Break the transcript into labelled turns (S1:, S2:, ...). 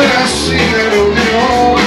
S1: when I see that old